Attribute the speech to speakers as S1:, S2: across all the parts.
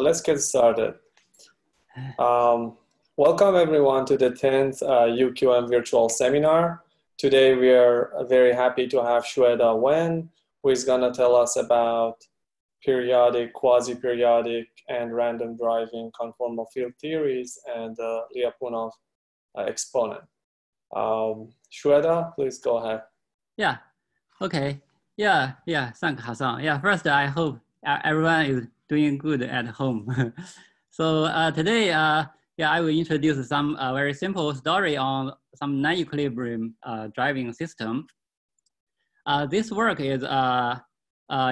S1: let's get started. Um, welcome everyone to the 10th uh, UQM virtual seminar. Today we are very happy to have Xueda Wen, who is gonna tell us about periodic, quasi-periodic, and random driving conformal field theories and uh, Lyapunov uh, exponent. Um, Xueda, please go ahead.
S2: Yeah, okay. Yeah, yeah, thank Hassan. Yeah, first I hope everyone is doing good at home. so uh, today, uh, yeah, I will introduce some uh, very simple story on some non-equilibrium uh, driving system. Uh, this work is uh,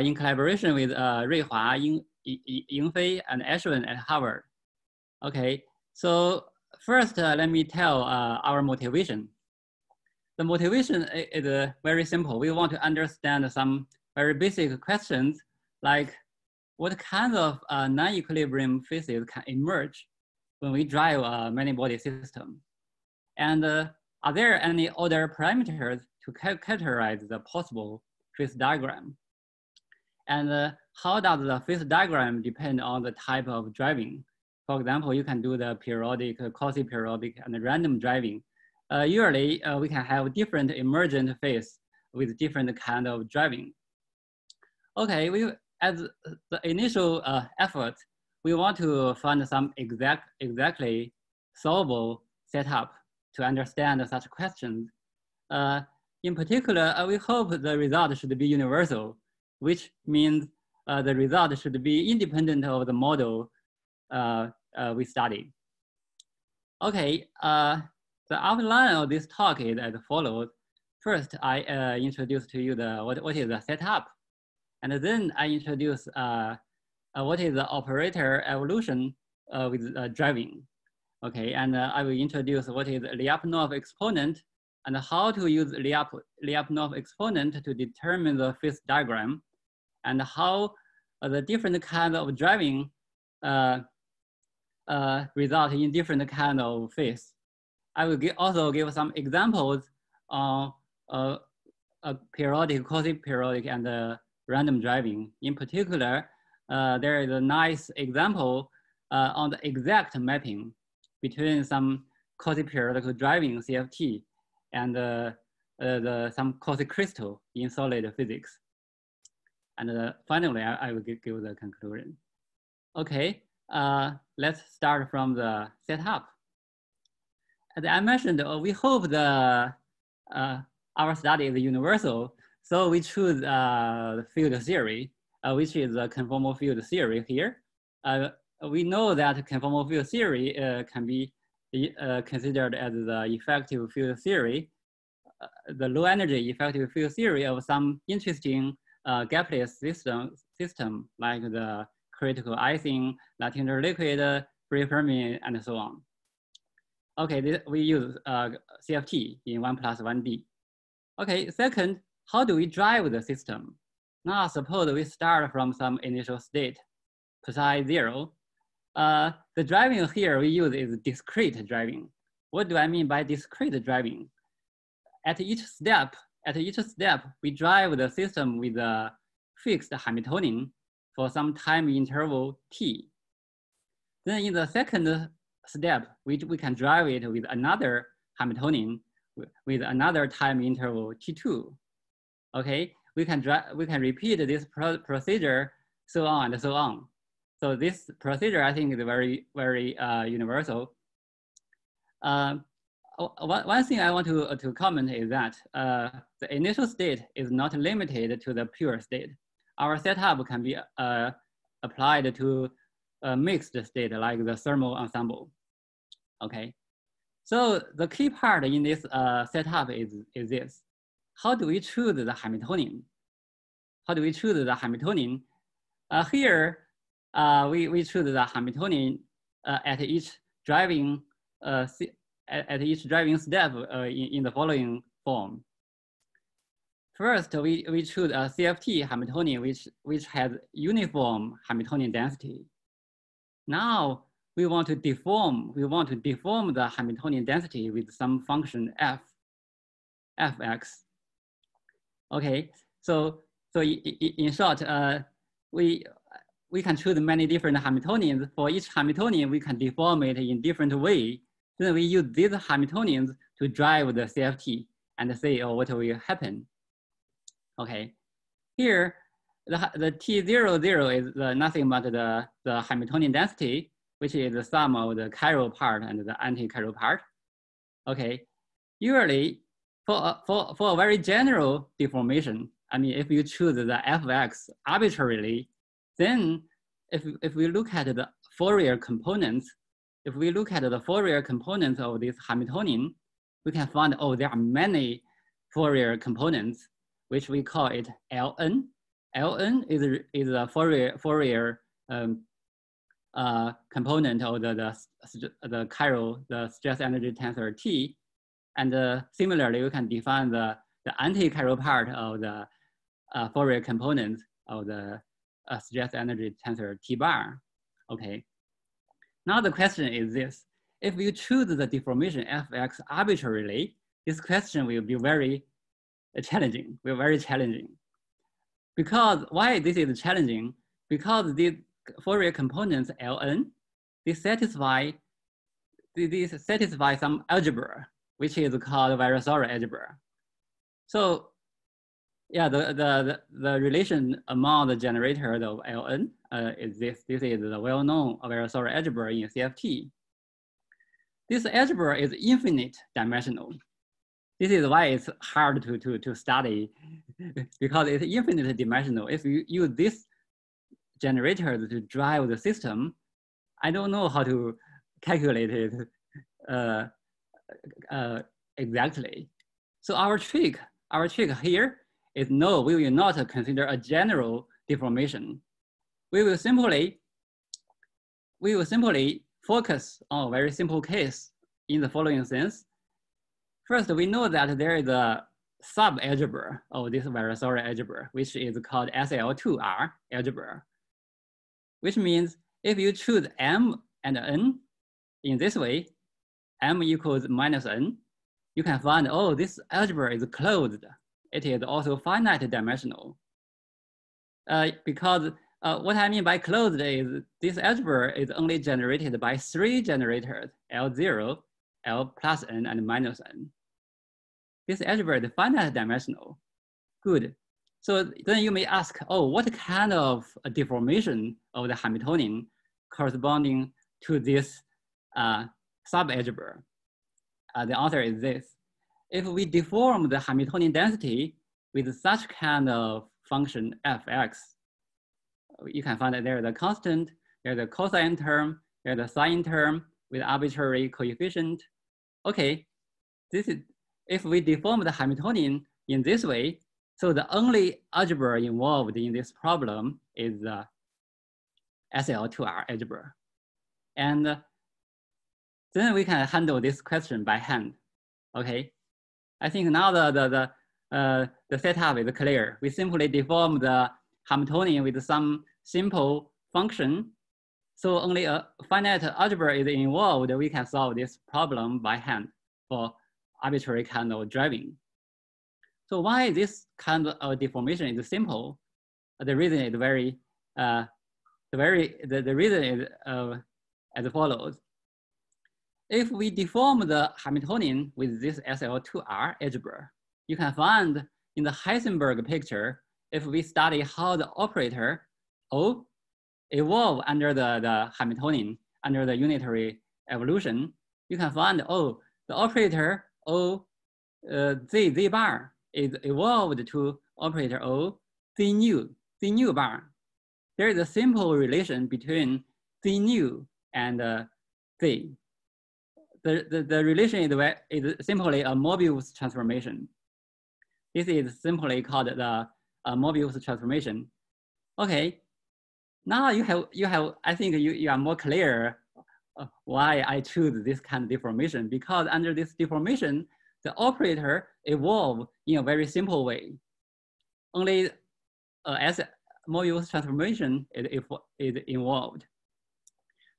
S2: in collaboration with uh, Rui Hua, Ying, Yingfei, and Ashvin at Harvard. Okay, so first let me tell our motivation. The motivation is very simple. We want to understand some very basic questions like what kind of uh, non-equilibrium phases can emerge when we drive a many-body system? And uh, are there any other parameters to characterize the possible phase diagram? And uh, how does the phase diagram depend on the type of driving? For example, you can do the periodic, quasi-periodic, and random driving. Uh, usually, uh, we can have different emergent phase with different kind of driving. Okay, we as the initial uh, effort, we want to find some exact, exactly solvable setup to understand such questions. Uh, in particular, uh, we hope the result should be universal, which means uh, the result should be independent of the model uh, uh, we study. Okay, the outline of this talk is as follows. First, I introduce to you the what, what is the setup and then I introduce uh, uh, what is the operator evolution uh, with uh, driving. Okay, and uh, I will introduce what is Lyapunov exponent and how to use Lyapunov Lyapunov exponent to determine the phase diagram and how uh, the different kind of driving result in different kind of phase. I will also give some examples on periodic, quasi-periodic, and random driving. In particular, uh, there is a nice example uh, on the exact mapping between some quasi-periodic driving CFT and uh, uh, the, some quasi-crystal in solid physics. And uh, finally, I, I, will give, give, the conclusion. Okay, uh, let's start from the setup. As I mentioned, we hope the our study is universal so we choose uh, the field theory, uh, which is a conformal field theory here. Uh, we know that conformal field theory uh, can be uh, considered as the effective field theory, uh, the low energy effective field theory of some interesting gapless system, system like the critical Ising, Luttinger liquid, free Fermi, and so on. Okay, this, we use CFT in one plus one D. Okay, second, how do we drive the system? Now suppose we start from some initial state, psi zero. Uh, the driving here we use is discrete driving. What do I mean by discrete driving? At each step, at each step, we drive the system with a fixed Hamiltonian for some time interval t. Then in the second step, we, we can drive it with another Hamiltonian with another time interval t2 okay, we can, we can repeat this pro procedure so on and so on. So this procedure, I think, is very, very uh, universal. Um, one, one thing I want to, to comment is that uh, the initial state is not limited to the pure state. Our setup can be uh, applied to a mixed state like the thermal ensemble. Okay, so the key part in this uh, setup is, is this how do we choose the Hamiltonian? How do we choose the Hamiltonian? Uh, here, uh, we, we choose the Hamiltonian uh, at each driving uh, at, at, each driving step uh, in, in the following form. First, we, we choose a CFT Hamiltonian, which, which has uniform Hamiltonian density. Now, we want to deform, we want to deform the Hamiltonian density with some function f, fx. Okay, so so in short, uh, we we can choose many different Hamiltonians. For each Hamiltonian, we can deform it in different way. Then we use these Hamiltonians to drive the CFT and see oh, what will happen. Okay, here the, the T00 is the, nothing but the, the Hamiltonian density, which is the sum of the chiral part and the anti-chiral part. Okay, usually for, for, for a very general deformation, I mean, if you choose the fx arbitrarily, then if, if we look at the Fourier components, if we look at the Fourier components of this Hamiltonian, we can find, oh, there are many Fourier components, which we call it Ln. Ln is, is a Fourier, Fourier um, uh, component of the, the, the chiral, the stress energy tensor T. And uh, similarly, we can define the, the anti-chiral part of the uh, Fourier component of the uh, stress energy tensor T bar. Okay. Now the question is this. If you choose the deformation fx arbitrarily, this question will be very challenging, will very challenging. Because why this is challenging? Because these Fourier components Ln, they satisfy, they, satisfy some algebra, which is called Virasoro algebra. So yeah, the, the, the, relation among the generators of Ln uh, is this. This is the well-known Virasoro algebra in CFT. This algebra is infinite dimensional. This is why it's hard to, to, to study because it's infinite dimensional. If you use this generator to drive the system, I don't know how to calculate it uh, uh, exactly. So our trick, our trick here is no, we will not consider a general deformation. We will simply, we will simply focus on a very simple case in the following sense. First, we know that there is a sub-algebra of this Virasoro algebra, which is called SL2R algebra, which means if you choose M and N in this way, M equals minus N, you can find, oh, this algebra is closed it is also finite dimensional. Uh, because uh, what I mean by closed is this algebra is only generated by three generators, L0, L plus n, and minus n. This algebra is finite dimensional. Good. So then you may ask, oh, what kind of deformation of the Hamiltonian corresponding to this uh, subalgebra? Uh, the answer is this if we deform the Hamiltonian density with such kind of function fx, you can find that there's a constant, there's a cosine term, there's a sine term with arbitrary coefficient. Okay, this is, if we deform the Hamiltonian in this way, so the only algebra involved in this problem is the SL2R algebra. And then we can handle this question by hand, okay? I think now the, the, the, uh, the setup is clear. We simply deform the Hamiltonian with some simple function. So only a finite algebra is involved. We can solve this problem by hand for arbitrary kind of driving. So why this kind of deformation is simple? The reason is very, uh, the very, the, the reason is uh, as follows. If we deform the Hamiltonian with this SL2R algebra, you can find in the Heisenberg picture, if we study how the operator O evolve under the, the Hamiltonian, under the unitary evolution, you can find, oh, the operator O uh, Z, Z bar is evolved to operator O Z nu, Z nu bar. There is a simple relation between Z nu and uh, Z the, the, the relation is, is simply a Mobius transformation. This is simply called the uh, Mobius transformation. Okay, now you have, you have I think you, you are more clear why I choose this kind of deformation because under this deformation, the operator evolve in a very simple way. Only uh, as Mobius transformation is, is involved.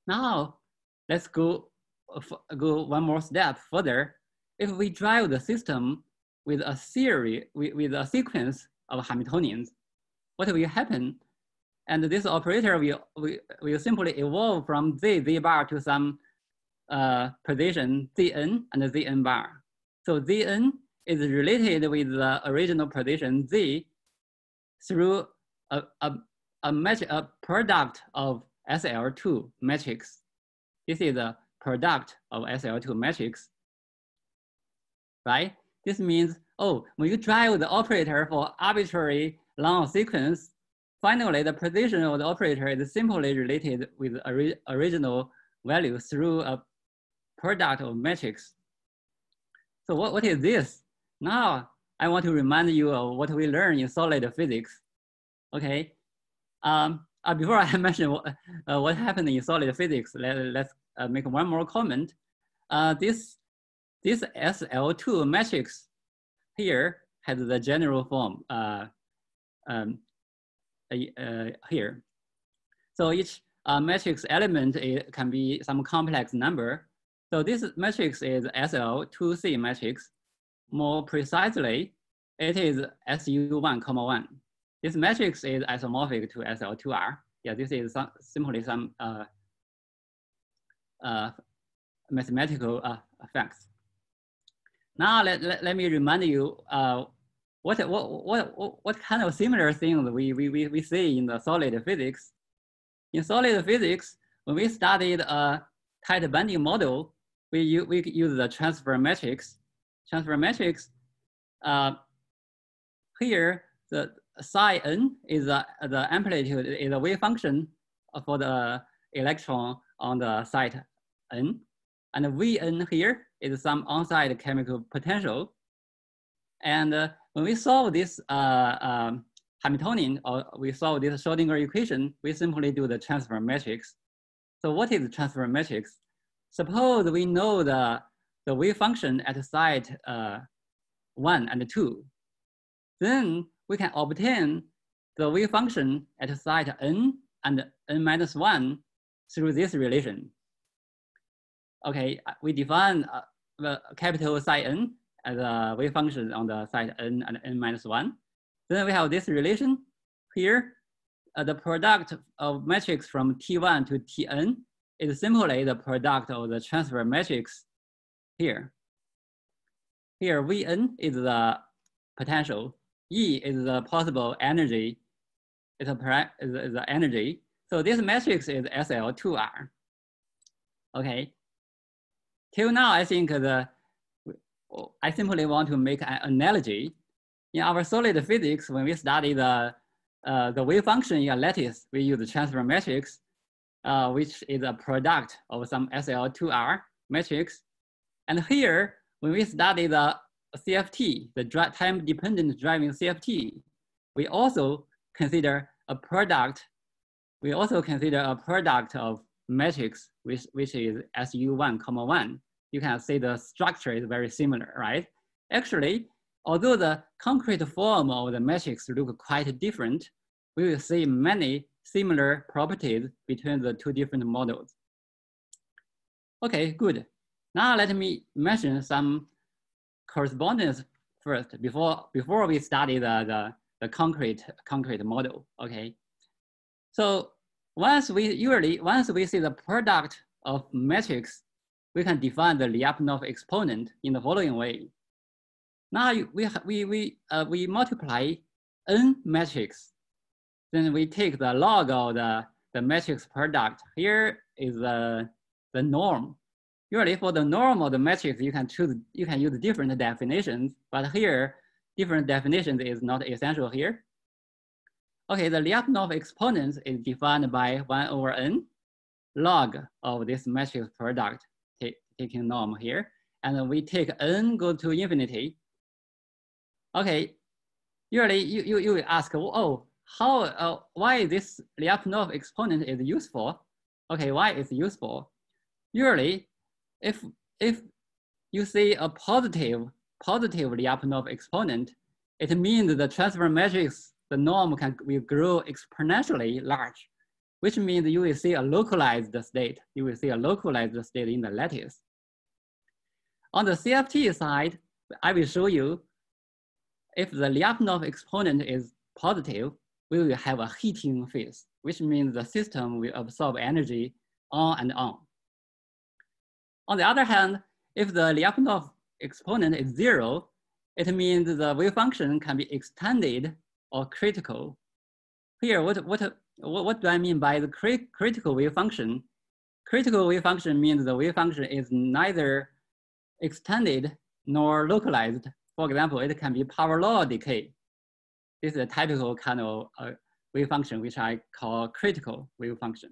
S2: Now, let's go go one more step further, if we drive the system with a theory, with, with a sequence of Hamiltonians, what will happen? And this operator will, will, will simply evolve from z, z bar to some uh, position zn and zn bar. So zn is related with the original position z through a, a, a, match, a product of SL2 matrix. This is a product of SL2 matrix, right? This means, oh, when you drive the operator for arbitrary long sequence, finally the position of the operator is simply related with ori original value through a product of matrix. So what, what is this? Now I want to remind you of what we learned in solid physics. Okay, um, uh, before I mention what, uh, what happened in solid physics, let, let's uh, make one more comment. Uh, this, this SL2 matrix here has the general form uh, um, uh, here. So each matrix element can be some complex number. So this matrix is SL2C matrix. More precisely, it is SU1, comma 1. This matrix is isomorphic to SL2R. Yeah, this is some, simply some uh, uh, mathematical uh, facts. Now let, let, let me remind you uh, what, what, what, what kind of similar things we, we, we, we see in the solid physics. In solid physics, when we studied a tight binding model, we, we use the transfer matrix. Transfer matrix, uh, here, the, psi n is the, the amplitude, is a wave function for the electron on the site n. And Vn here is some on-site chemical potential. And uh, when we solve this uh, um, Hamiltonian, or we solve this Schrodinger equation, we simply do the transfer matrix. So what is the transfer matrix? Suppose we know the, the wave function at site uh, one and two. Then we can obtain the wave function at site n and n minus one through this relation. Okay, uh, we define uh, the capital psi n as a wave function on the site n and n minus one. Then we have this relation here. Uh, the product of matrix from T1 to Tn is simply the product of the transfer matrix here. Here, Vn is the potential E is the possible energy, it's a, is the energy. So this matrix is SL2R. Okay. Till now, I think the, I simply want to make an analogy. In our solid physics, when we study the, uh, the wave function in a lattice, we use the transfer matrix, uh, which is a product of some SL2R matrix. And here, when we study the CFT, the time-dependent driving CFT, we also consider a product, we also consider a product of matrix, which, which is SU1, comma 1. You can see the structure is very similar, right? Actually, although the concrete form of the matrix look quite different, we will see many similar properties between the two different models. Okay, good. Now let me mention some correspondence first before before we study the, the, the concrete concrete model. Okay. So once we usually once we see the product of matrix, we can define the Lyapunov exponent in the following way. Now we we we uh, we multiply n matrix, then we take the log of the the matrix product. Here is the the norm Usually for the normal the matrix, you can choose, you can use different definitions, but here, different definitions is not essential here. Okay, the Lyapunov exponent is defined by one over n log of this matrix product, taking norm here. And we take n go to infinity. Okay, usually you, you, you ask, oh, how, uh, why this Lyapunov exponent is useful? Okay, why it's useful? Usually if, if you see a positive, positive Lyapunov exponent, it means the transfer matrix, the norm can will grow exponentially large, which means you will see a localized state. You will see a localized state in the lattice. On the CFT side, I will show you if the Lyapunov exponent is positive, we will have a heating phase. which means the system will absorb energy on and on. On the other hand, if the Lyapunov exponent is zero, it means the wave function can be extended or critical. Here, what, what, what, what do I mean by the crit critical wave function? Critical wave function means the wave function is neither extended nor localized. For example, it can be power law decay. This is a typical kind of uh, wave function, which I call critical wave function.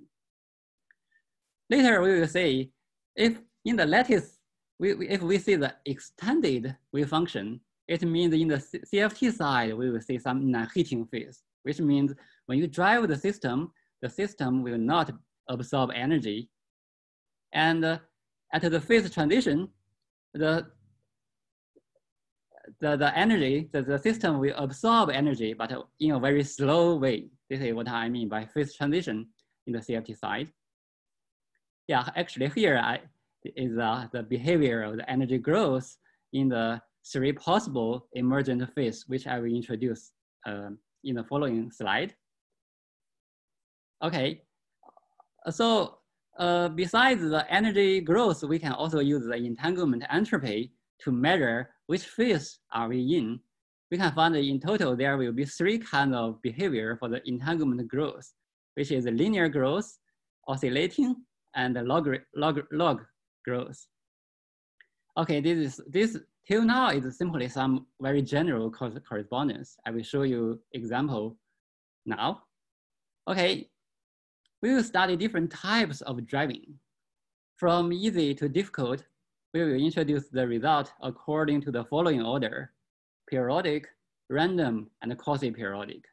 S2: Later, we will say if in the lattice, we, if we see the extended wave function, it means in the CFT side, we will see some non-heating phase, which means when you drive the system, the system will not absorb energy. And uh, at the phase transition, the, the, the energy, the, the system will absorb energy, but in a very slow way. This is what I mean by phase transition in the CFT side. Yeah, actually here I, is uh, the behavior of the energy growth in the three possible emergent phase, which I will introduce uh, in the following slide. Okay, so uh, besides the energy growth, we can also use the entanglement entropy to measure which phase are we in. We can find that in total, there will be three kinds of behavior for the entanglement growth, which is linear growth, oscillating, and log, log, log growth. Okay, this is this till now is simply some very general correspondence. I will show you example now. Okay, we will study different types of driving. From easy to difficult, we will introduce the result according to the following order, periodic, random, and quasi-periodic.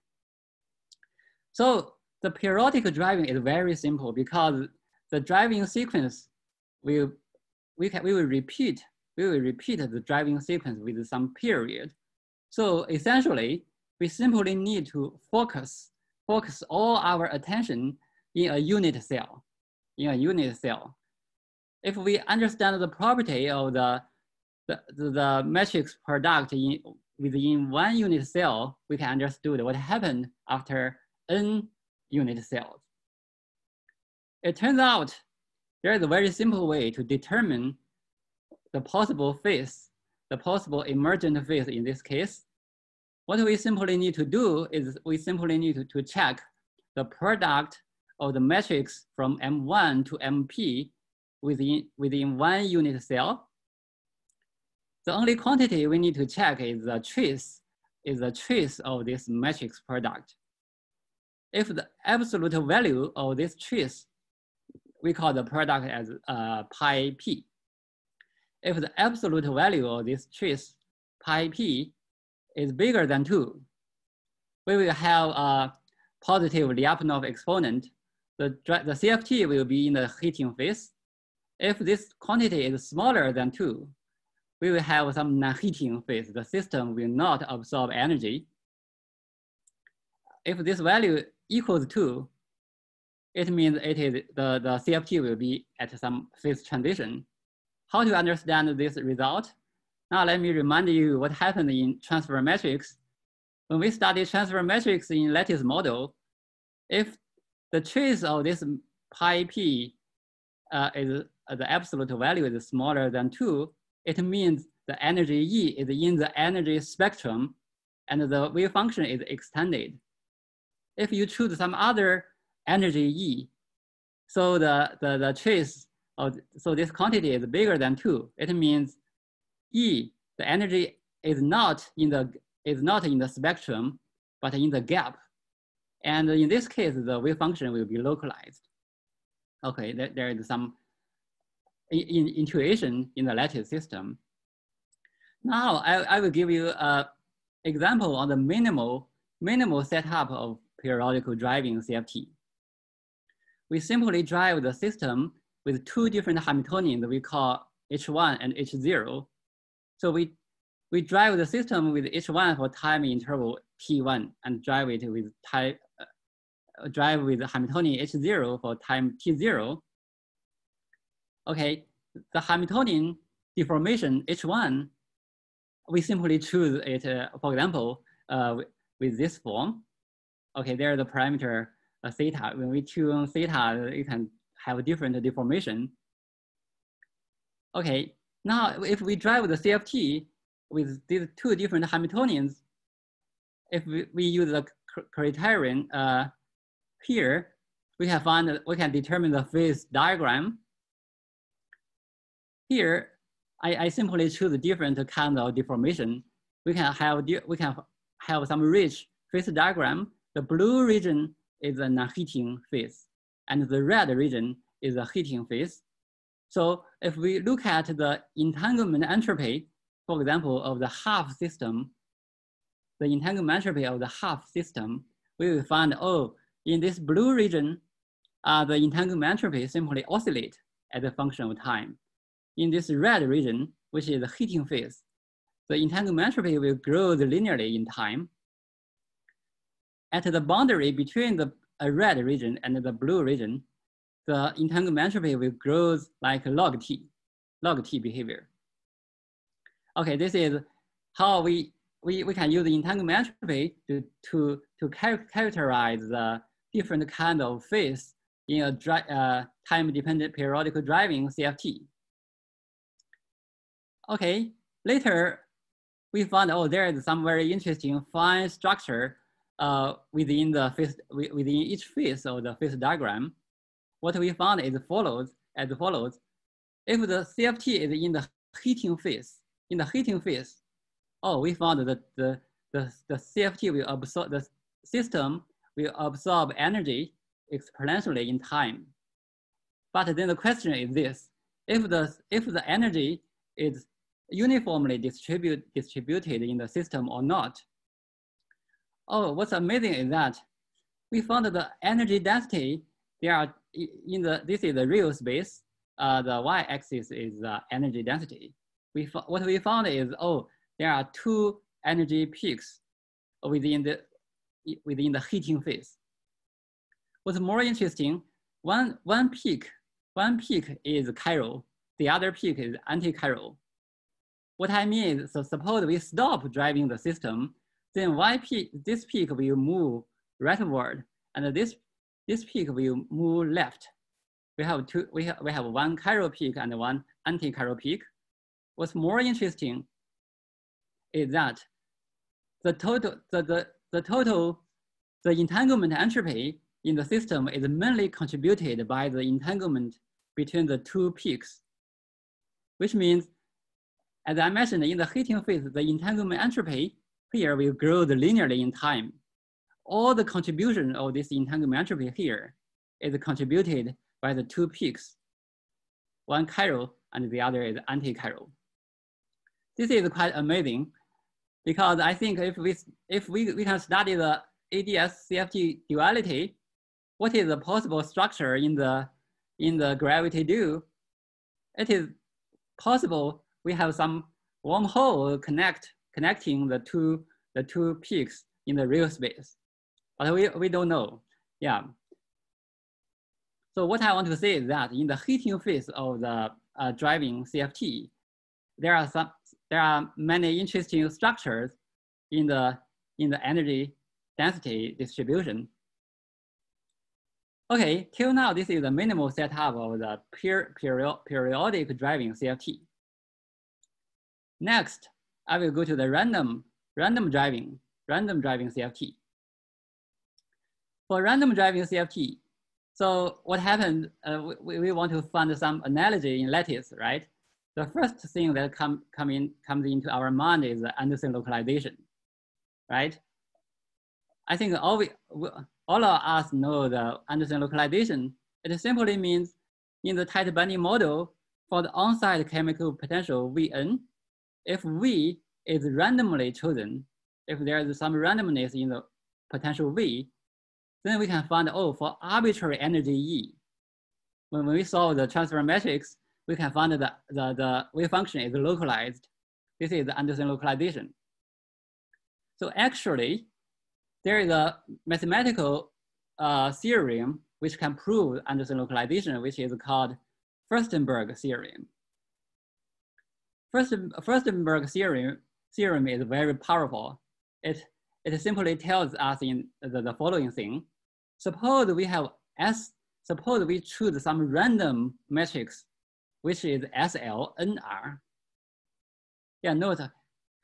S2: So the periodic driving is very simple because the driving sequence will, we, can, we will repeat we will repeat the driving sequence with some period. So essentially, we simply need to focus, focus all our attention in a unit cell, in a unit cell. If we understand the property of the, the, the matrix product in, within one unit cell, we can understand what happened after n unit cells. It turns out there is a very simple way to determine the possible phase, the possible emergent phase in this case, what we simply need to do is we simply need to, to check the product of the matrix from M1 to MP within, within one unit cell. The only quantity we need to check is the trace, is the trace of this matrix product. If the absolute value of this trace, we call the product as uh, pi p if the absolute value of this trace pi p is bigger than two, we will have a positive Lyapunov exponent. The, the CFT will be in the heating phase. If this quantity is smaller than two, we will have some non-heating phase. The system will not absorb energy. If this value equals two, it means it is the, the CFT will be at some phase transition. How to understand this result? Now let me remind you what happened in transfer matrix. When we studied transfer matrix in lattice model, if the trace of this pi p uh, is uh, the absolute value is smaller than two, it means the energy E is in the energy spectrum and the wave function is extended. If you choose some other energy E, so the, the, the trace Oh, so this quantity is bigger than two. It means E, the energy is not in the is not in the spectrum, but in the gap. And in this case, the wave function will be localized. Okay, there, there is some in, in intuition in the lattice system. Now I, I will give you an example on the minimal, minimal setup of periodical driving CFT. We simply drive the system with two different Hamiltonians we call H1 and H0. So we, we drive the system with H1 for time interval T1 and drive it with time, uh, drive with Hamiltonian H0 for time T0. Okay, the Hamiltonian deformation H1, we simply choose it, uh, for example, uh, with this form. Okay, there the parameter a theta. When we tune theta, it can have different deformation. Okay, now if we drive the CFT with these two different Hamiltonians, if we, we use the criterion uh, here, we can find, we can determine the phase diagram. Here, I, I simply choose different kind of deformation. We can have, we can have some rich phase diagram. The blue region is a non-heating phase, and the red region is the heating phase. So if we look at the entanglement entropy, for example, of the half system, the entanglement entropy of the half system, we will find, oh, in this blue region, uh, the entanglement entropy simply oscillate as a function of time. In this red region, which is the heating phase, the entanglement entropy will grow linearly in time. At the boundary between the red region and the blue region, the entanglement entropy will grow like log t, log t behavior. Okay, this is how we, we, we can use entanglement entropy to, to, to characterize the different kind of phase in a uh, time-dependent periodical driving CFT. Okay, later we found, oh, there is some very interesting fine structure uh, within the phase, within each phase of the phase diagram. What we found is follows as follows. If the CFT is in the heating phase, in the heating phase, oh, we found that the, the, the CFT will absorb, the system will absorb energy exponentially in time. But then the question is this, if the, if the energy is uniformly distribute, distributed in the system or not. Oh, what's amazing is that we found the energy density, there are in the, this is the real space, uh, the y-axis is uh, energy density. We, what we found is, oh, there are two energy peaks within the, within the heating phase. What's more interesting, one, one peak, one peak is chiral, the other peak is anti-chiral. What I mean is, so suppose we stop driving the system, then y peak, this peak will move rightward, and this, this peak will move left. We have two, we have, we have one chiral peak and one anti-chiral peak. What's more interesting is that the total, the, the, the total, the entanglement entropy in the system is mainly contributed by the entanglement between the two peaks, which means as I mentioned, in the heating phase, the entanglement entropy here will grow the linearly in time. All the contribution of this entanglement entropy here is contributed by the two peaks, one chiral and the other is anti-chiral. This is quite amazing because I think if we, if we, we can study the ADS CFT duality, what is the possible structure in the, in the gravity do? It is possible we have some wormhole connect connecting the two the two peaks in the real space, but we, we don't know. Yeah. So what I want to say is that in the heating phase of the uh, driving CFT, there are some there are many interesting structures in the in the energy density distribution. Okay, till now, this is the minimal setup of the per, period, periodic driving CFT. Next, I will go to the random, random driving, random driving CFT. For random driving CFT, so what happened, uh, we, we want to find some analogy in lattice, right? The first thing that come, come in, comes into our mind is the Anderson localization, right? I think all, we, all of us know the Anderson localization. It simply means in the tight binding model for the on-site chemical potential Vn, if V is randomly chosen, if there is some randomness in the potential V, then we can find, oh, for arbitrary energy E, when we solve the transfer matrix, we can find that the, the wave function is localized. This is the Anderson localization. So actually, there is a mathematical uh, theorem which can prove Anderson localization, which is called Furstenberg theorem. First, Furstenberg theorem, theorem is very powerful. It, it simply tells us in the, the following thing. suppose we have S, suppose we choose some random matrix, which is SLNR. Yeah, note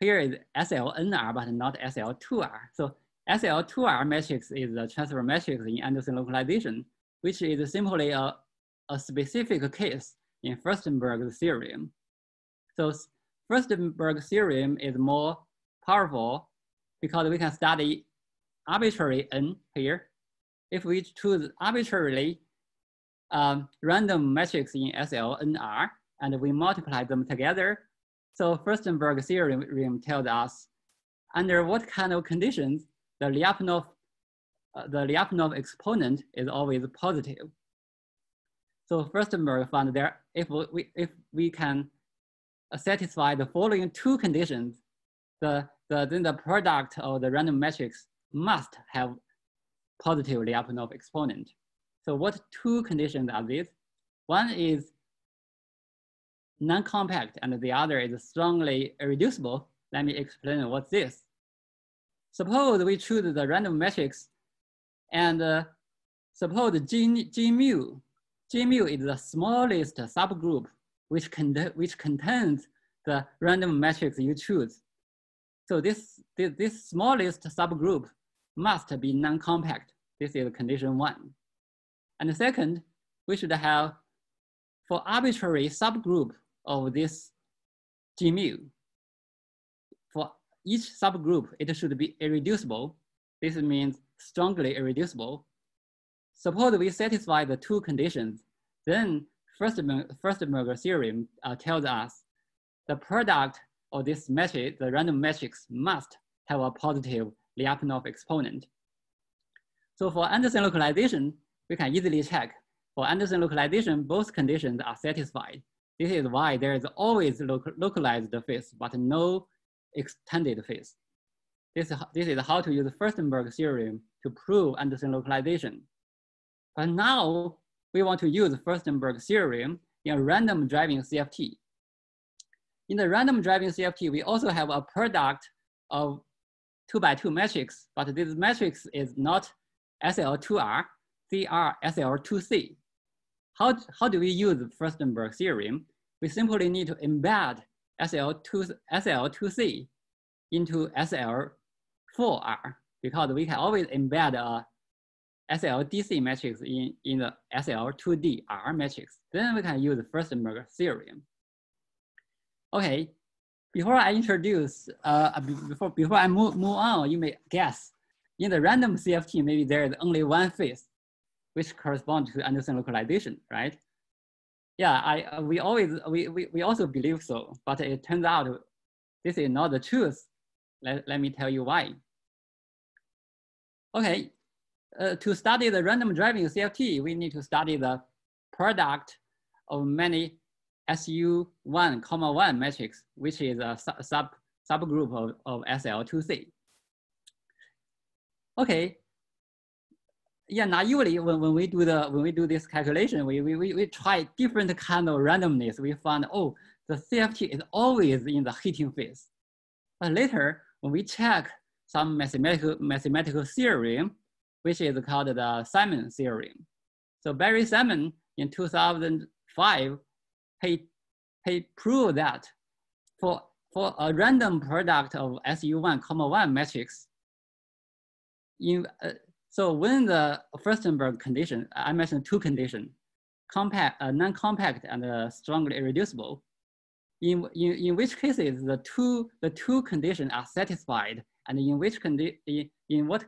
S2: here is SLNR, but not SL2R. So SL2R matrix is the transfer matrix in Anderson localization, which is simply a, a specific case in Furstenberg theorem. So Furstenberg theorem is more powerful because we can study arbitrary n here. If we choose arbitrarily um, random matrix in SLNR and we multiply them together, so Furstenberg theorem tells us under what kind of conditions the Lyapunov, uh, the Lyapunov exponent is always positive. So Furstenberg found that if we, if we can satisfy the following two conditions, the, the, then the product of the random matrix must have positive Lyapunov exponent. So what two conditions are these? One is non-compact and the other is strongly irreducible. Let me explain what's this. Suppose we choose the random matrix and uh, suppose G, G mu, G mu is the smallest subgroup which, con which contains the random matrix you choose. So this, this, this smallest subgroup must be non-compact. This is condition one. And second, we should have for arbitrary subgroup of this G mu. For each subgroup, it should be irreducible. This means strongly irreducible. Suppose we satisfy the two conditions, then Furstenberg theorem uh, tells us the product of this matrix, the random matrix must have a positive Lyapunov exponent. So for Anderson localization, we can easily check. For Anderson localization, both conditions are satisfied. This is why there is always local, localized phase, but no extended phase. This, this is how to use Furstenberg theorem to prove Anderson localization. But now we want to use Furstenberg theorem in a random driving CFT. In the random driving CFT, we also have a product of two by two matrix, but this matrix is not SL2R, CR SL2C. How, how do we use Furstenberg theorem? We simply need to embed SL2, SL2C into SL4R because we can always embed a SLDC matrix in, in the SL2DR matrix. Then we can use the Furstenberg theorem. Okay, before I introduce, uh, before, before I move, move on, you may guess, in the random CFT, maybe there is only one phase which corresponds to Anderson localization, right? Yeah, I, uh, we always, we, we, we also believe so, but it turns out this is not the truth. Let, let me tell you why. Okay, uh, to study the random driving CFT, we need to study the product of many SU1, comma 1 matrix, which is a sub subgroup of, of SL2C. Okay. Yeah, naively, when, when we do the when we do this calculation, we, we, we, we try different kind of randomness. We found, oh, the CFT is always in the heating phase. But later, when we check some mathematical, mathematical theorem, which is called the Simon theorem. So Barry Simon in 2005 he, he proved that for, for a random product of SU1, comma 1 matrix, in, uh, so when the Furstenberg condition, I mentioned two conditions, compact, uh, non-compact and uh, strongly irreducible, in, in, in which cases the two, the two conditions are satisfied and in which condi in, in what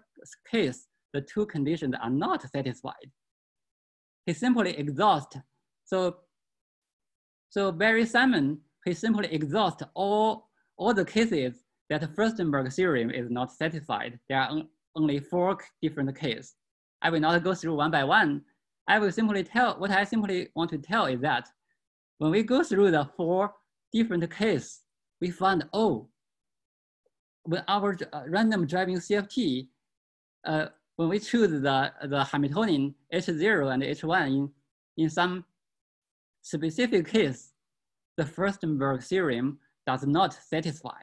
S2: case the two conditions are not satisfied. He simply exhausts. So so Barry Simon, he simply exhausts all, all the cases that Furstenberg theorem is not satisfied. There are only four different cases. I will not go through one by one. I will simply tell, what I simply want to tell is that when we go through the four different cases, we find, oh, when our uh, random driving CFT, uh, when we choose the, the Hamiltonian H0 and H1 in, in some specific case, the Furstenberg theorem does not satisfy,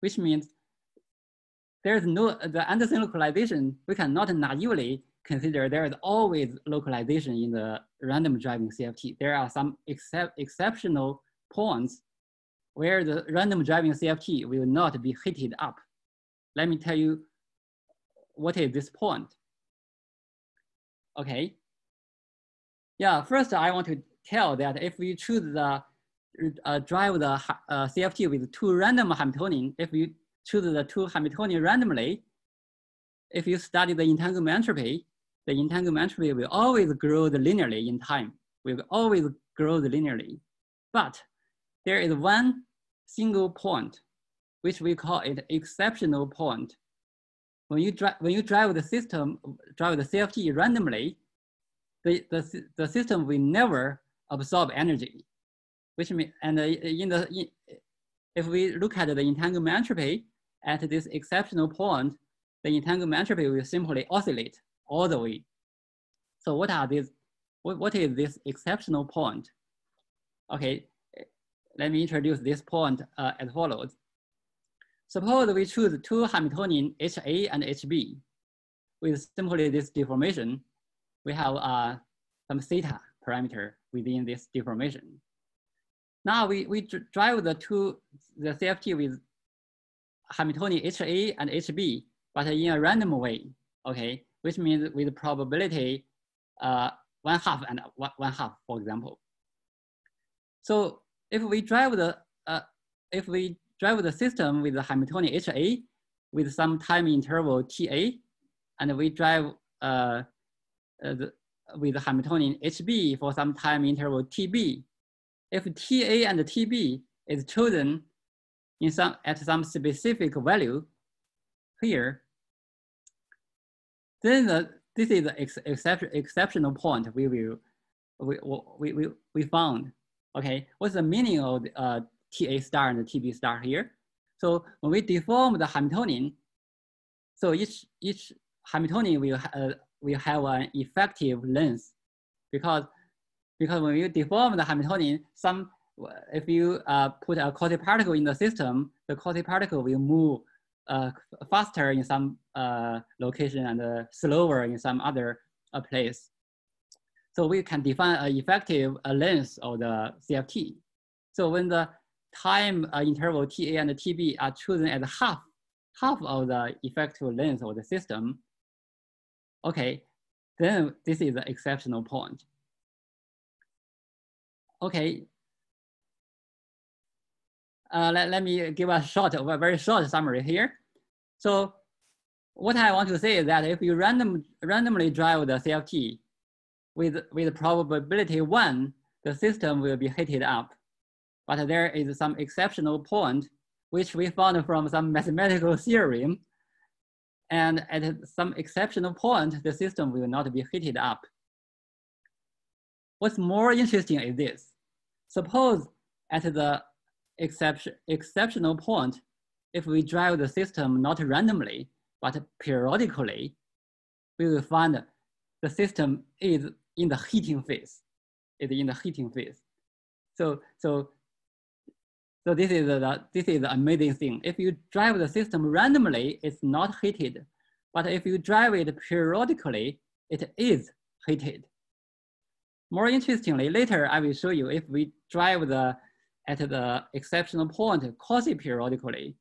S2: which means there's no, the Anderson localization, we cannot naively consider there is always localization in the random driving CFT. There are some except, exceptional points where the random driving CFT will not be heated up. Let me tell you what is this point. Okay. Yeah, first I want to tell that if we choose the uh, drive the uh, CFT with two random Hamiltonian, if you choose the two Hamiltonian randomly, if you study the entanglement entropy, the entanglement entropy will always grow linearly in time, will always grow linearly. But there is one single point, which we call it exceptional point. When you, drive, when you drive the system, drive the CFT randomly, the, the, the system will never absorb energy, which means, and in the, in, if we look at the entanglement entropy at this exceptional point, the entanglement entropy will simply oscillate all the way. So what are these, what, what is this exceptional point? Okay, let me introduce this point uh, as follows. Suppose we choose two Hamiltonian HA and HB with simply this deformation. We have uh, some theta parameter within this deformation. Now we, we drive the two, the CFT with Hamiltonian HA and HB, but in a random way, okay? Which means with probability uh, one half and one, one half, for example. So if we drive the, uh, if we drive the system with the Hamiltonian HA with some time interval TA, and we drive uh, uh, the, with the Hamiltonian HB for some time interval TB, if TA and TB is chosen in some, at some specific value here, then the, this is the ex, except, exceptional point we will we, we, we, we found. Okay, what's the meaning of uh, TA star and the TB star here? So when we deform the Hamiltonian, so each each Hamiltonian will uh, will have an effective length because because when you deform the Hamiltonian, some if you uh, put a quasi-particle in the system, the quasi-particle will move uh, faster in some uh, location and uh, slower in some other uh, place. So we can define an effective length of the CFT. So when the time interval TA and TB are chosen as half, half of the effective length of the system, okay, then this is an exceptional point. Okay. Uh, let, let me give a short, a very short summary here. So what I want to say is that if you random, randomly drive the CFT with, with probability one, the system will be heated up. But there is some exceptional point which we found from some mathematical theorem. And at some exceptional point, the system will not be heated up. What's more interesting is this. Suppose at the exception, exceptional point, if we drive the system not randomly, but periodically, we will find the system is in the heating phase, is in the heating phase. So, so, so this is the, this is amazing thing. If you drive the system randomly, it's not heated. But if you drive it periodically, it is heated. More interestingly, later I will show you if we drive the at the exceptional point quasi-periodically,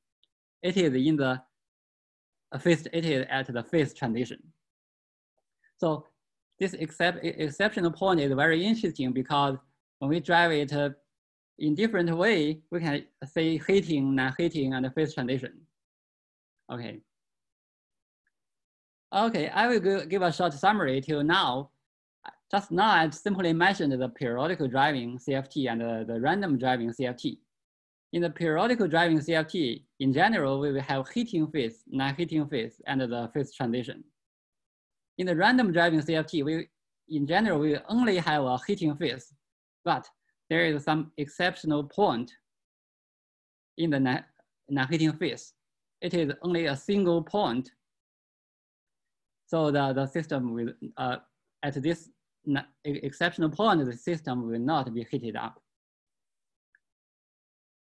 S2: it is in the phase, it is at the phase transition. So this except, exceptional point is very interesting because when we drive it uh, in different way, we can say heating, non-heating, and phase transition. Okay. Okay, I will give a short summary till now. Just now, I simply mentioned the periodical driving CFT and the, the random driving CFT. In the periodical driving CFT, in general, we will have heating phase, non-heating phase, and the phase transition. In the random driving CFT, we, in general, we only have a heating phase, but there is some exceptional point in the non-heating phase. It is only a single point. So the, the system will, uh, at this exceptional point, the system will not be heated up.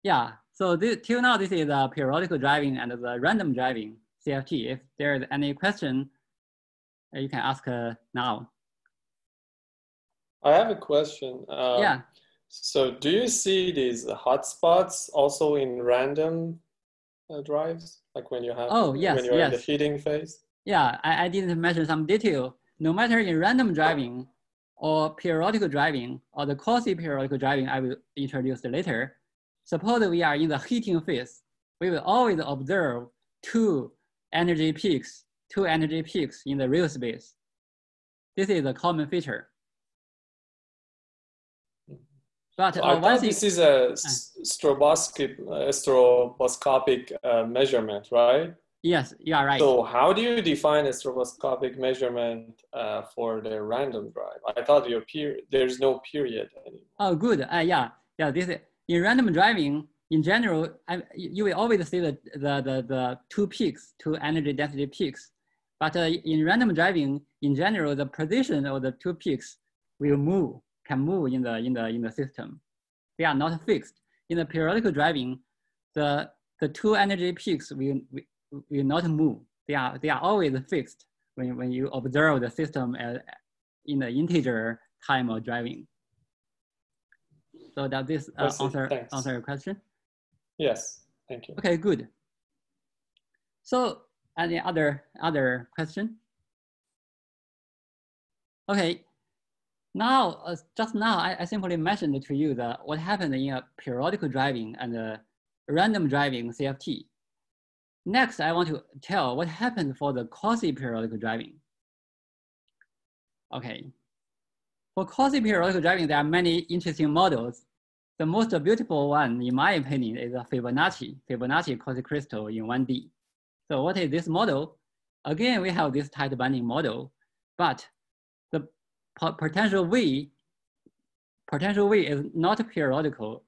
S2: Yeah, so this, till now, this is the periodical driving and the random driving CFT. If there is any question, you can ask now.
S1: I have a question.
S2: Um, yeah.
S1: So do you see these hotspots also in random uh, drives, like when you have
S2: oh yes
S1: when you're
S2: yes.
S1: in the heating phase?
S2: Yeah, I, I didn't mention some detail. No matter in random driving or periodical driving or the quasi-periodical driving I will introduce later, suppose we are in the heating phase, we will always observe two energy peaks, two energy peaks in the real space. This is a common feature.
S1: But uh, I thought this is a stroboscopic, uh, stroboscopic uh, measurement, right?
S2: Yes, you are right.
S1: So how do you define a stroboscopic measurement uh, for the random drive? I thought your period, there's no period anymore.
S2: Oh, good. Uh, yeah, yeah. This is, in random driving, in general, I, you will always see the, the, the, the two peaks, two energy density peaks. But uh, in random driving, in general, the position of the two peaks will move can move in the in the in the system. They are not fixed. In the periodical driving, the the two energy peaks will will not move. They are they are always fixed when when you observe the system as, in the integer time of driving. So does this uh, answer Thanks. answer your question?
S1: Yes, thank you.
S2: Okay, good. So any other other question? Okay, now, uh, just now, I, I, simply mentioned to you that what happened in a periodical driving and a random driving CFT. Next, I want to tell what happened for the quasi-periodical driving. Okay, for quasi-periodical driving, there are many interesting models. The most beautiful one, in my opinion, is a Fibonacci, Fibonacci quasi-crystal in 1D. So what is this model? Again, we have this tight binding model, but potential V, potential V is not periodical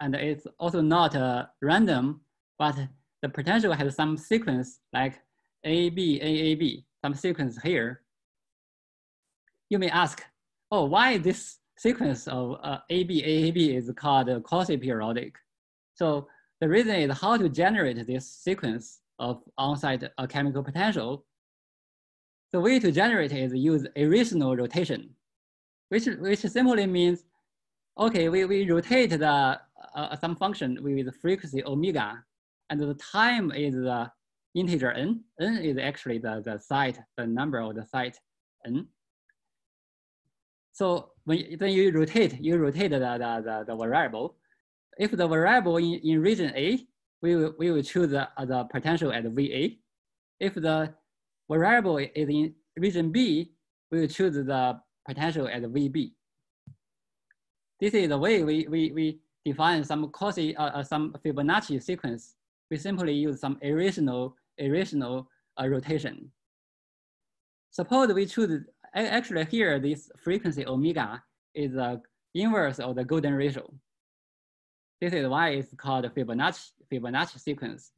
S2: and it's also not uh, random, but the potential has some sequence like AB, AAB, some sequence here. You may ask, oh, why this sequence of uh, AB, AAB is called quasi-periodic? So the reason is how to generate this sequence of on-site uh, chemical potential the way to generate is use irrational rotation, which, which simply means, okay, we, we rotate the, uh, uh, some function with frequency omega, and the time is the integer n. n is actually the, the site, the number of the site n. So when, when you rotate, you rotate the, the, the, the variable. If the variable in, in region A, we will, we will choose the, the potential at VA. If the variable is in region B, we will choose the potential as VB. This is the way we, we, we define some quasi, uh, uh, some Fibonacci sequence. We simply use some irrational, irrational uh, rotation. Suppose we choose, actually here, this frequency omega is the inverse of the golden ratio. This is why it's called Fibonacci, Fibonacci sequence.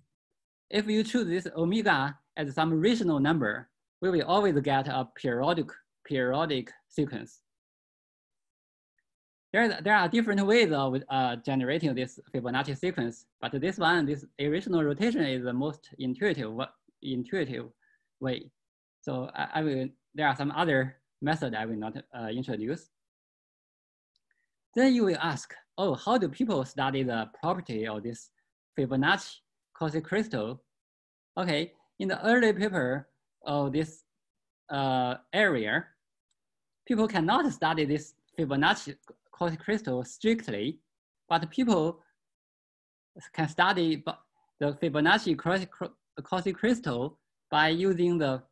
S2: If you choose this omega as some rational number, we will always get a periodic, periodic sequence. There, there are different ways of uh, generating this Fibonacci sequence, but this one, this irrational rotation is the most intuitive, intuitive way. So I, I will, there are some other method I will not uh, introduce. Then you will ask, oh, how do people study the property of this Fibonacci quasi-crystal? Okay, in the early paper of this uh, area, people cannot study this Fibonacci quasi-crystal strictly, but people can study the Fibonacci quasi-crystal by using the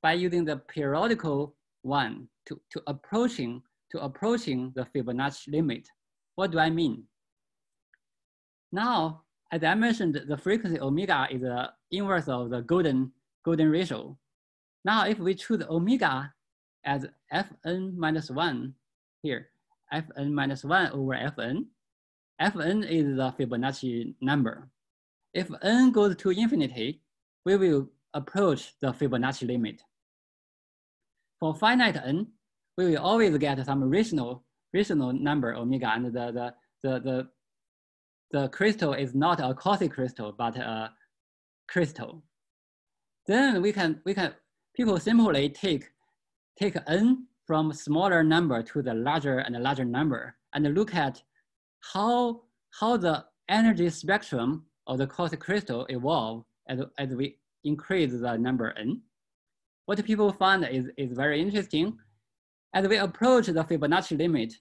S2: by using the periodical one to, to approaching to approaching the Fibonacci limit. What do I mean? Now, as I mentioned, the frequency omega is the inverse of the golden, golden ratio. Now, if we choose omega as fn minus one here, fn minus one over fn, fn is the Fibonacci number. If n goes to infinity, we will approach the Fibonacci limit. For finite n, we will always get some rational, rational number omega, and the, the, the, the the crystal is not a quasi crystal, but a crystal. Then we can, we can people simply take, take n from smaller number to the larger and larger number and look at how, how the energy spectrum of the quasi crystal evolve as, as we increase the number n. What people find is, is very interesting. As we approach the Fibonacci limit,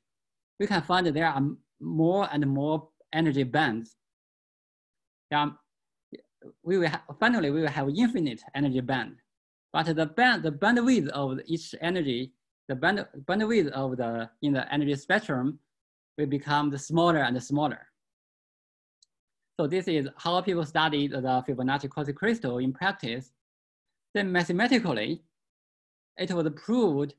S2: we can find there are more and more energy bands. Yeah, um, we will finally we will have infinite energy band, but the band the bandwidth of each energy, the band bandwidth of the in the energy spectrum, will become the smaller and smaller. So this is how people studied the Fibonacci quasi crystal in practice. Then mathematically, it was proved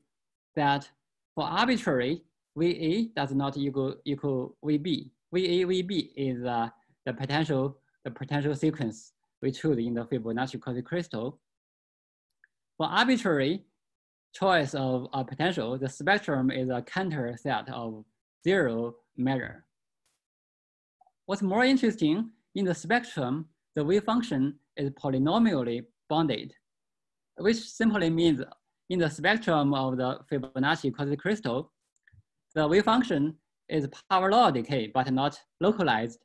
S2: that for arbitrary VA does not equal, equal VB. VA, VB is uh, the potential, the potential sequence we choose in the Fibonacci quasi crystal. For arbitrary choice of a potential, the spectrum is a Cantor set of zero measure. What's more interesting, in the spectrum, the wave function is polynomially bounded, which simply means in the spectrum of the Fibonacci quasi crystal, the wave function is power law decay, but not localized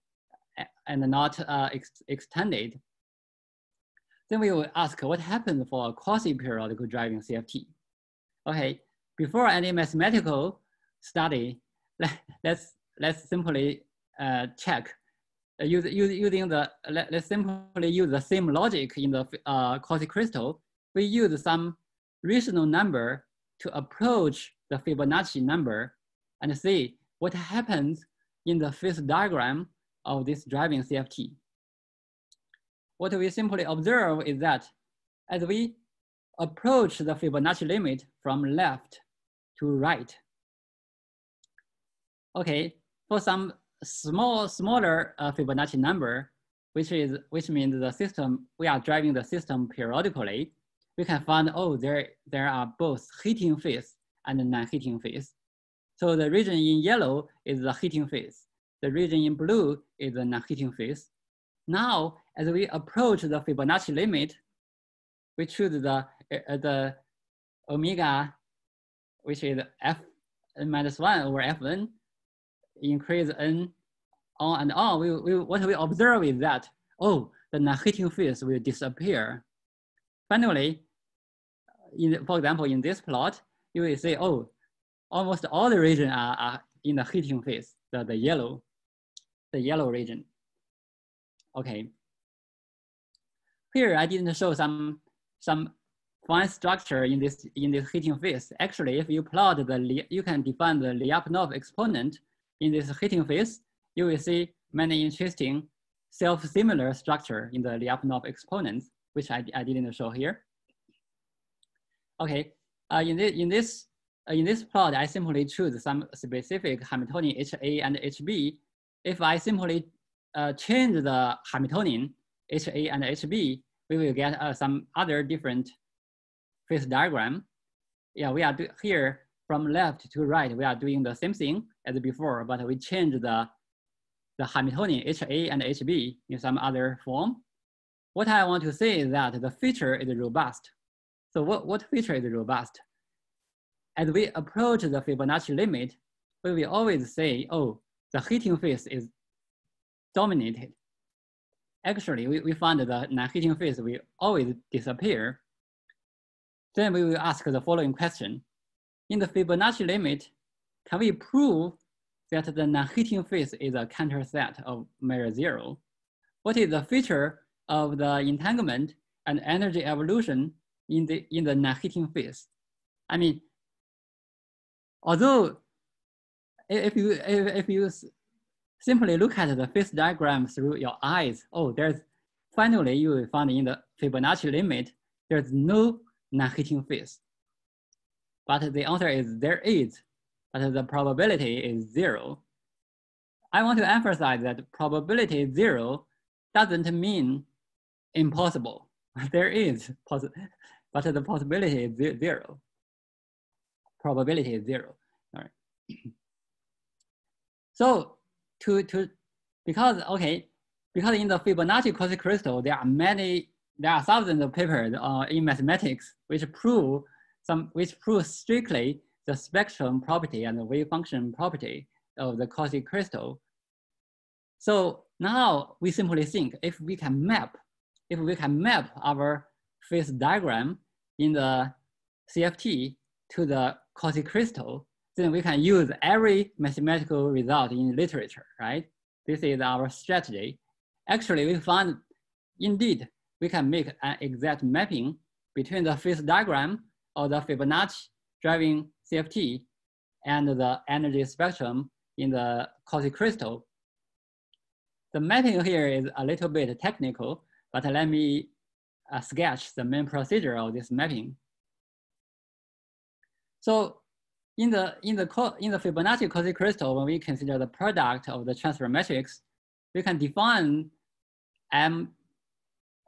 S2: and not uh, ex extended. Then we will ask what happens for a quasi-periodical driving CFT. Okay, before any mathematical study, let, let's, let's simply uh, check uh, use, use, using the, let, us simply use the same logic in the uh, quasi crystal. We use some rational number to approach the Fibonacci number and see what happens in the phase diagram of this driving CFT. What we simply observe is that as we approach the Fibonacci limit from left to right, okay, for some small, smaller uh, Fibonacci number, which is which means the system we are driving the system periodically, we can find oh there there are both heating phase and non-heating phase. So the region in yellow is the heating phase. The region in blue is the non-heating phase. Now, as we approach the Fibonacci limit, we choose the uh, the omega, which is f minus one over fn, increase n on and on, we, we, what we observe is that, oh, the non-heating phase will disappear. Finally, in, for example, in this plot, you will see, oh, almost all the regions are, are in the heating phase, the, the yellow, the yellow region. Okay. Here, I didn't show some, some fine structure in this, in this heating phase. Actually, if you plot the, you can define the Lyapunov exponent in this heating phase, you will see many interesting self-similar structure in the Lyapunov exponents, which I, I didn't show here. Okay, uh, in, this, in, this, in this plot, I simply choose some specific Hamiltonian HA and HB. If I simply uh, change the Hamiltonian HA and HB, we will get uh, some other different phase diagram. Yeah, we are here from left to right, we are doing the same thing as before, but we change the, the Hamiltonian HA and HB in some other form. What I want to say is that the feature is robust. So what, what feature is robust? As we approach the Fibonacci limit, we will always say, oh, the heating phase is dominated. Actually, we, we find the non-heating phase will always disappear. Then we will ask the following question in the Fibonacci limit, can we prove that the non-heating phase is a Cantor set of measure zero? What is the feature of the entanglement and energy evolution in the, in the non-heating phase? I mean, although if you, if, if you simply look at the phase diagram through your eyes, oh, there's finally you will find in the Fibonacci limit, there's no non-heating phase. But the answer is there is, but the probability is zero. I want to emphasize that probability zero doesn't mean impossible. There is, but the possibility is zero. Probability is zero. All right. so to, to, because, okay, because in the Fibonacci quasi crystal, there are many there are thousands of papers uh, in mathematics which prove some which prove strictly the spectrum property and the wave function property of the quasi crystal. So now we simply think if we can map, if we can map our phase diagram in the CFT to the quasi crystal, then we can use every mathematical result in literature, right? This is our strategy. Actually, we found indeed we can make an exact mapping between the phase diagram of the Fibonacci driving CFT and the energy spectrum in the quasi crystal. The mapping here is a little bit technical, but let me uh, sketch the main procedure of this mapping. So in the, in the, in the Fibonacci quasi crystal, when we consider the product of the transfer matrix, we can define M,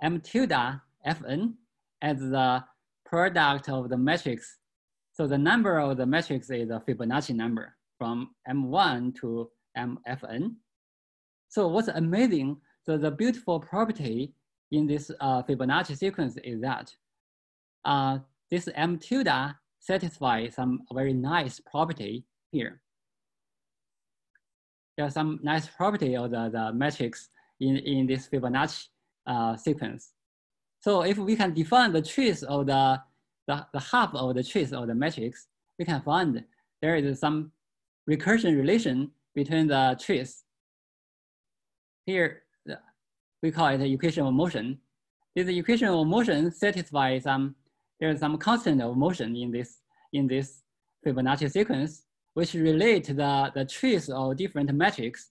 S2: M tilde Fn as the product of the matrix. So the number of the matrix is a Fibonacci number from M1 to MFN. So what's amazing, so the beautiful property in this uh, Fibonacci sequence is that uh, this M tilde satisfy some very nice property here. There are some nice property of the, the matrix in, in this Fibonacci uh, sequence. So if we can define the trace of the, the, the half of the trace of the matrix, we can find there is some recursion relation between the trace. Here, we call it the equation of motion. This equation of motion satisfies some there is some constant of motion in this, in this Fibonacci sequence, which relate the, the trace of different metrics.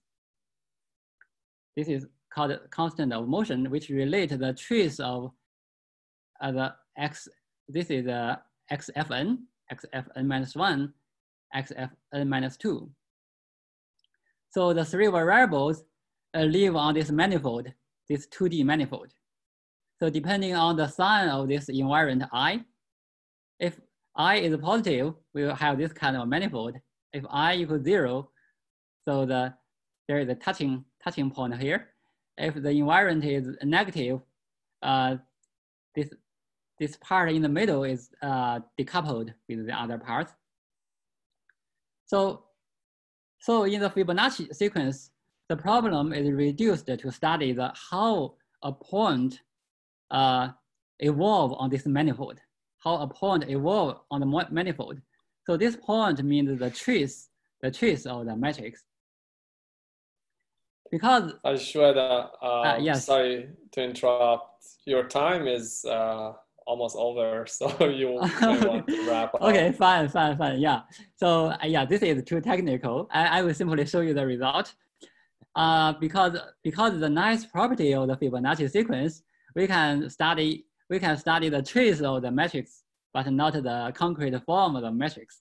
S2: This is called constant of motion, which relate the trace of uh, the x, this is the xfn, xfn minus one, xfn minus two. So the three variables uh, live on this manifold, this 2D manifold. So depending on the sign of this invariant i, if i is positive, we will have this kind of manifold. If i equals zero, so the there is a touching touching point here. If the invariant is negative, uh, this this part in the middle is uh, decoupled with the other part. So, so in the Fibonacci sequence, the problem is reduced to study the how a point uh, evolve on this manifold, how a point evolve on the manifold. So this point means the trace, the trace of the matrix. Because
S1: that uh, uh, yes. sorry to interrupt. Your time is uh, almost over, so you want to wrap up.
S2: okay, fine, fine, fine. Yeah. So uh, yeah, this is too technical. I, I will simply show you the result. Uh, because because the nice property of the Fibonacci sequence we can study we can study the trace of the matrix, but not the concrete form of the matrix.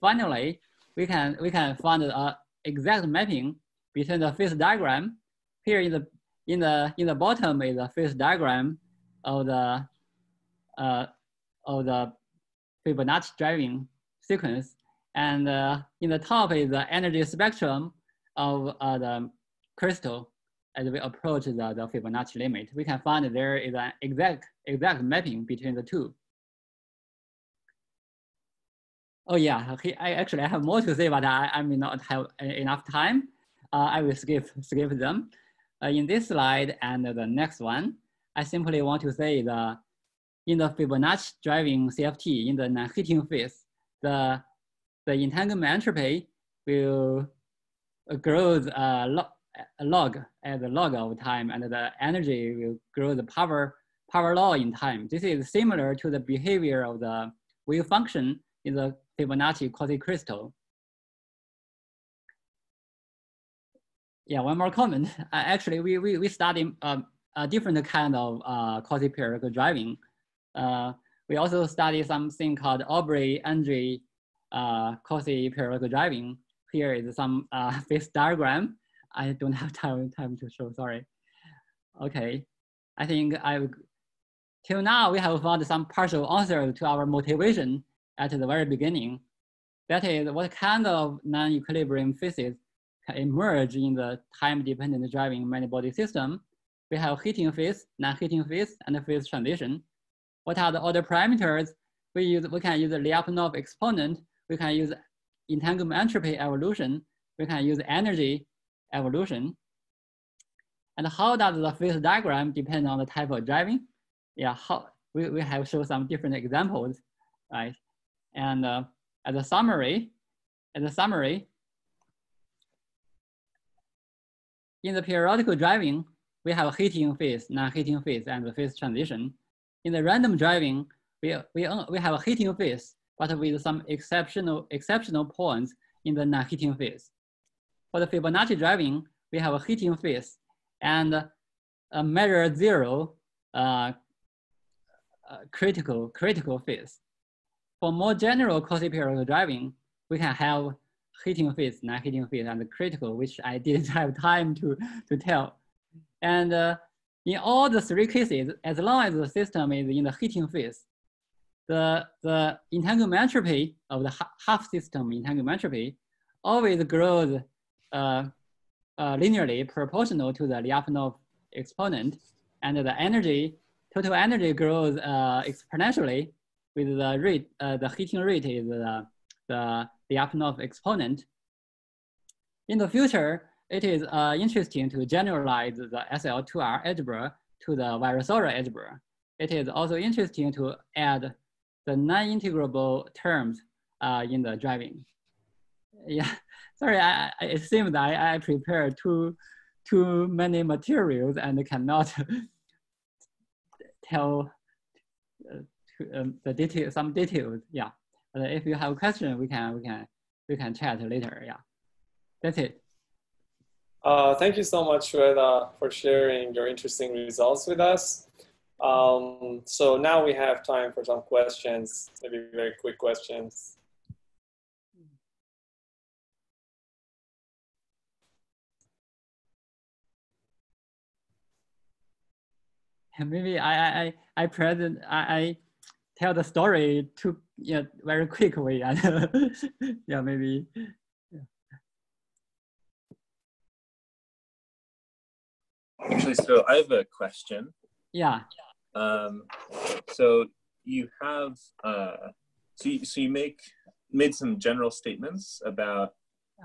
S2: Finally, we can we can find an exact mapping between the phase diagram. Here in the in the in the bottom is the phase diagram of the uh, of the Fibonacci driving sequence, and uh, in the top is the energy spectrum of uh, the crystal as we approach the, the Fibonacci limit, we can find there is an exact, exact mapping between the two. Oh yeah, I actually I have more to say, but I, I may not have enough time. Uh, I will skip, skip them. Uh, in this slide and the next one, I simply want to say the in the Fibonacci driving CFT in the non-heating phase, the, the entanglement entropy will grow a lot log as a log of time and the energy will grow the power, power law in time. This is similar to the behavior of the wave function in the Fibonacci quasi-crystal. Yeah, one more comment. Uh, actually, we, we, we study um, a different kind of uh, quasi-periodic driving. Uh, we also study something called Aubry-Andre uh, quasi-periodic driving. Here is some uh, phase diagram I don't have time, time to show, sorry. Okay, I think I, till now we have found some partial answer to our motivation at the very beginning. That is what kind of non-equilibrium phases can emerge in the time-dependent driving many-body system. we have heating phase, non-heating phase, and phase transition. What are the other parameters? We use we can use the Lyapunov exponent. We can use entanglement entropy evolution. We can use energy evolution. And how does the phase diagram depend on the type of driving? Yeah, how we, we have shown some different examples, right? And uh, as a summary, as a summary, in the periodical driving, we have a heating phase, non-heating phase, and the phase transition. In the random driving, we, we, we have a heating phase, but with some exceptional, exceptional points in the non-heating phase. For the Fibonacci driving, we have a heating phase and a measure zero uh, uh, critical, critical phase. For more general quasi-periodic driving, we can have heating phase, non-heating phase, and critical, which I didn't have time to, to tell. And uh, in all the three cases, as long as the system is in the heating phase, the, the entanglement entropy of the half system entanglement entropy always grows linearly proportional to the Lyapunov exponent, and the energy, total energy grows uh, exponentially with the rate, uh, the heating rate is the, the Lyapunov exponent. In the future, it is uh, interesting to generalize the SL2R algebra to the Virasoro algebra. It is also interesting to add the non-integrable terms uh, in the driving. Yeah, sorry, I, I, it seems I, I prepared too, too many materials and cannot tell uh, um, the detail, some details. Yeah, but if you have a question, we can, we can, we can chat later. Yeah, that's it.
S1: Uh, thank you so much, Xueda, for sharing your interesting results with us. Um, so now we have time for some questions, maybe very quick questions.
S2: Maybe I I I present I, I tell the story too yeah very quickly and yeah maybe
S3: Actually, so I have a question.
S2: Yeah.
S3: Um, so you have, uh, so you, so you make made some general statements about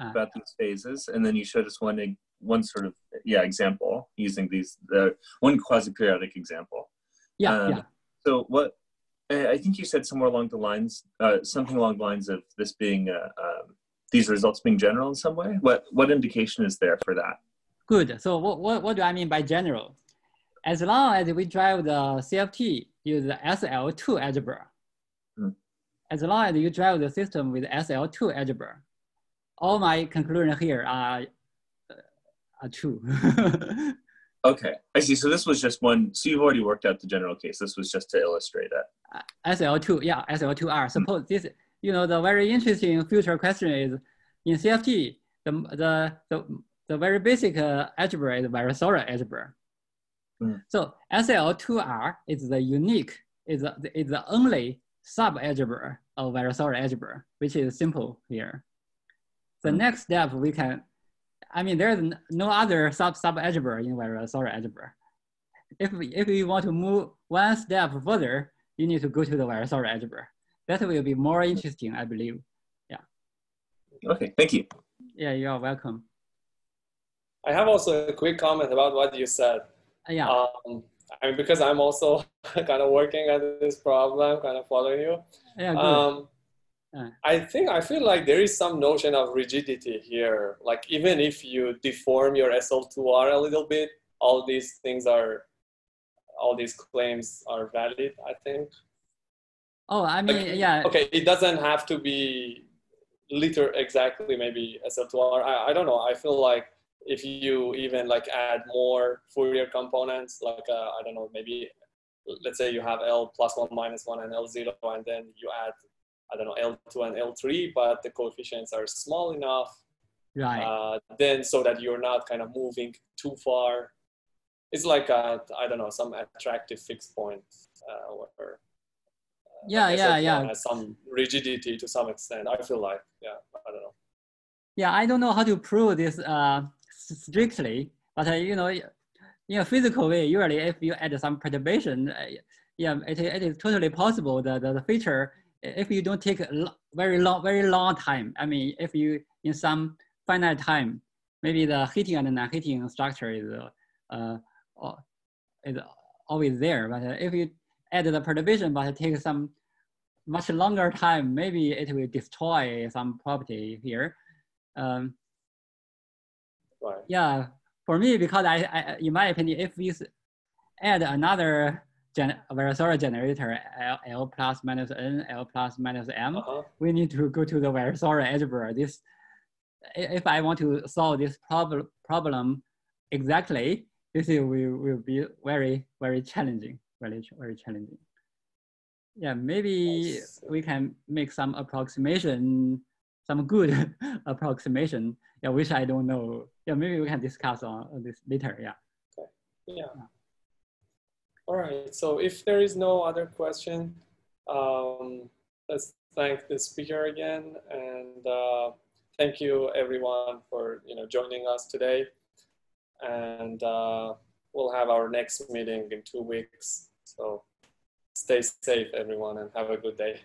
S3: uh. about these phases, and then you showed us one one sort of yeah example using these the one quasi periodic example.
S2: Yeah. Um, yeah.
S3: So what I think you said somewhere along the lines, uh, something along the lines of this being uh, um, these results being general in some way. What what indication is there for that?
S2: Good. So what, what, what do I mean by general? As long as we drive the CFT use the SL2 algebra, mm. as long as you drive the system with SL2 algebra, all my conclusions here are, are true.
S3: okay, I see. So this was just one, so you've already worked out the general case. This was just to illustrate it.
S2: Uh, SL2, yeah, SL2R. Suppose mm. this, you know, the very interesting future question is in CFT, the, the, the the very basic uh, algebra is Virasoro algebra. Mm. So SL2R is the unique, is the, is the only sub-algebra of Virasoro algebra, which is simple here. The mm. next step we can, I mean, there's no other sub sub-algebra in Virasoro algebra. If we, if we want to move one step further, you need to go to the Virasoro algebra. That will be more interesting, I believe. Yeah.
S3: Okay, thank you.
S2: Yeah, you're welcome.
S1: I have also a quick comment about what you said.
S2: Uh, yeah. Um,
S1: I mean, because I'm also kind of working at this problem, kind of following you.
S2: Yeah, good. Um,
S1: yeah. I think I feel like there is some notion of rigidity here. Like even if you deform your SL2R a little bit, all these things are, all these claims are valid. I think.
S2: Oh, I mean,
S1: like,
S2: yeah.
S1: Okay, it doesn't have to be liter exactly. Maybe SL2R. I, I don't know. I feel like if you even like add more Fourier components, like uh, I don't know, maybe let's say you have L plus one minus one and L zero, and then you add I don't know L2 and L3, but the coefficients are small enough,
S2: right?
S1: Uh, then so that you're not kind of moving too far. It's like I don't know some attractive fixed point uh, or.
S2: Uh, yeah, yeah, yeah.
S1: Has some rigidity to some extent. I feel like, yeah, I don't know.
S2: Yeah, I don't know how to prove this uh, strictly, but uh, you know, in a physical way, usually if you add some perturbation, uh, yeah, it, it is totally possible that the feature, if you don't take a very long, very long time, I mean, if you, in some finite time, maybe the heating and non-heating structure is, uh, uh, is always there. But if you add the perturbation, but it takes some much longer time, maybe it will destroy some property here. Um, right. Yeah, for me, because I, I, in my opinion, if we add another gen Virasoro generator, L, L plus minus N, L plus minus M, uh -huh. we need to go to the Virasoro algebra. This, if I want to solve this problem problem exactly, this will, will be very, very challenging, very, very challenging. Yeah, maybe we can make some approximation, some good approximation, yeah, which I don't know. Yeah, maybe we can discuss on this later, yeah.
S1: Okay, yeah. yeah. All right, so if there is no other question, um, let's thank the speaker again and uh, thank you everyone for you know joining us today and uh, we'll have our next meeting in two weeks. So stay safe, everyone, and have a good day.